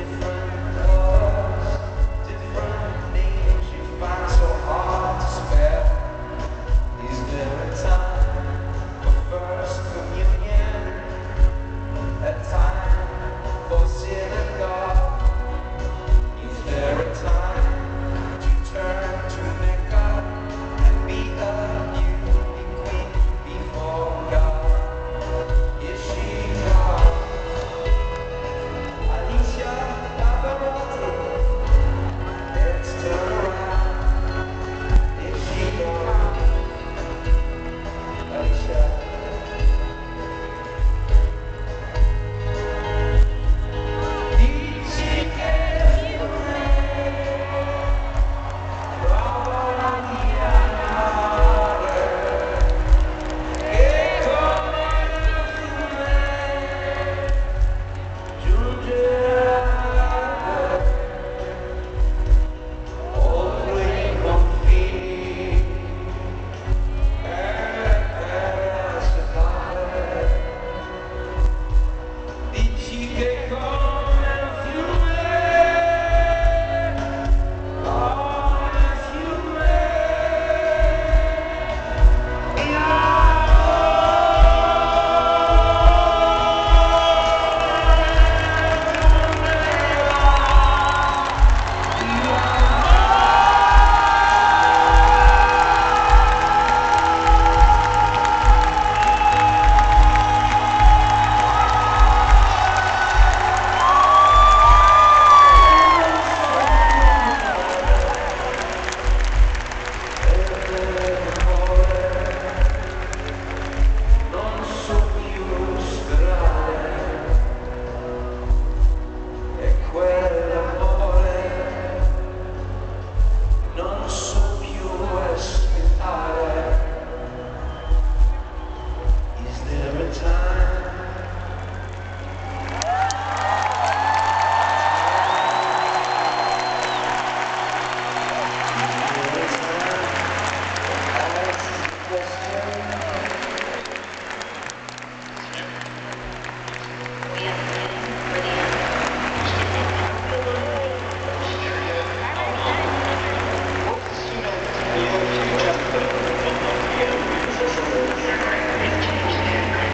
different